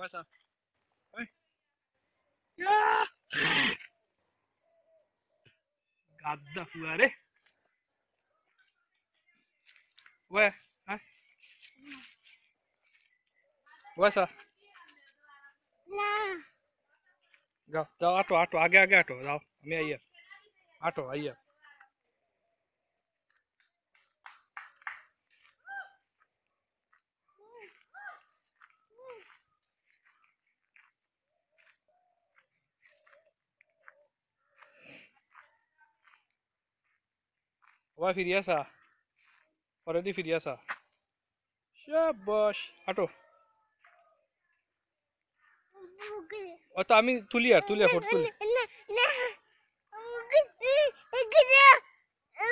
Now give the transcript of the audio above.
quá sao yeah. gaddafi đấy Where? Huh? What's up? Nah. Go. Go. Ato. Ato. Aga. Aga. Ato. Go. Me. Ato. Ato. Ato. वाह फिरिया सा और यदि फिरिया सा शाबाश हटो तो आम्ही तुलिया तुलिया फोट